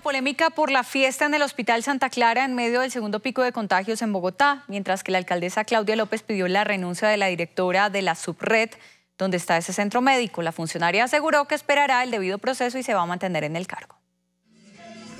polémica por la fiesta en el Hospital Santa Clara en medio del segundo pico de contagios en Bogotá, mientras que la alcaldesa Claudia López pidió la renuncia de la directora de la subred donde está ese centro médico. La funcionaria aseguró que esperará el debido proceso y se va a mantener en el cargo.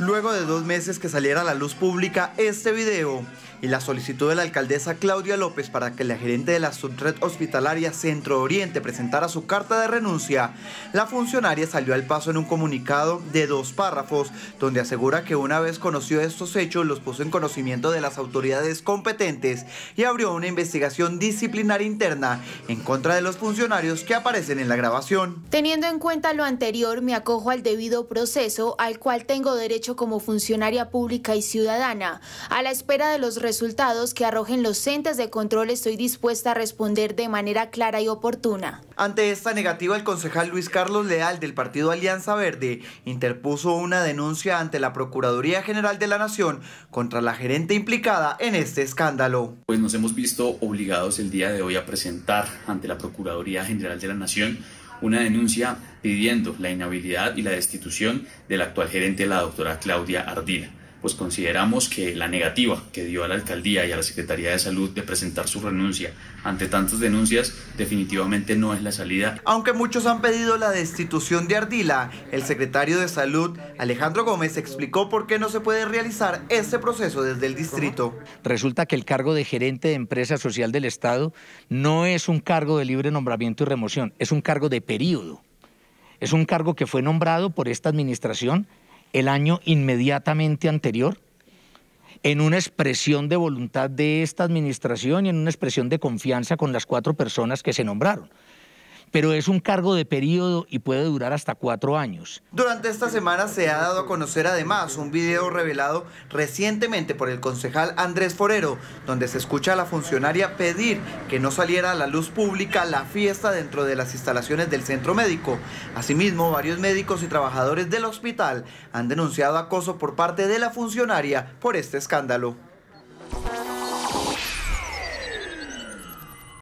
Luego de dos meses que saliera a la luz pública este video y la solicitud de la alcaldesa Claudia López para que la gerente de la subred hospitalaria Centro Oriente presentara su carta de renuncia, la funcionaria salió al paso en un comunicado de dos párrafos donde asegura que una vez conoció estos hechos los puso en conocimiento de las autoridades competentes y abrió una investigación disciplinaria interna en contra de los funcionarios que aparecen en la grabación. Teniendo en cuenta lo anterior, me acojo al debido proceso al cual tengo derecho como funcionaria pública y ciudadana. A la espera de los resultados que arrojen los entes de control estoy dispuesta a responder de manera clara y oportuna. Ante esta negativa, el concejal Luis Carlos Leal del partido Alianza Verde interpuso una denuncia ante la Procuraduría General de la Nación contra la gerente implicada en este escándalo. Pues nos hemos visto obligados el día de hoy a presentar ante la Procuraduría General de la Nación una denuncia pidiendo la inhabilidad y la destitución del actual gerente, la doctora Claudia Ardila pues consideramos que la negativa que dio a la alcaldía y a la Secretaría de Salud de presentar su renuncia ante tantas denuncias definitivamente no es la salida. Aunque muchos han pedido la destitución de Ardila, el secretario de Salud, Alejandro Gómez, explicó por qué no se puede realizar este proceso desde el distrito. Resulta que el cargo de gerente de empresa social del Estado no es un cargo de libre nombramiento y remoción, es un cargo de periodo. Es un cargo que fue nombrado por esta administración el año inmediatamente anterior en una expresión de voluntad de esta administración y en una expresión de confianza con las cuatro personas que se nombraron pero es un cargo de periodo y puede durar hasta cuatro años. Durante esta semana se ha dado a conocer además un video revelado recientemente por el concejal Andrés Forero, donde se escucha a la funcionaria pedir que no saliera a la luz pública la fiesta dentro de las instalaciones del centro médico. Asimismo, varios médicos y trabajadores del hospital han denunciado acoso por parte de la funcionaria por este escándalo.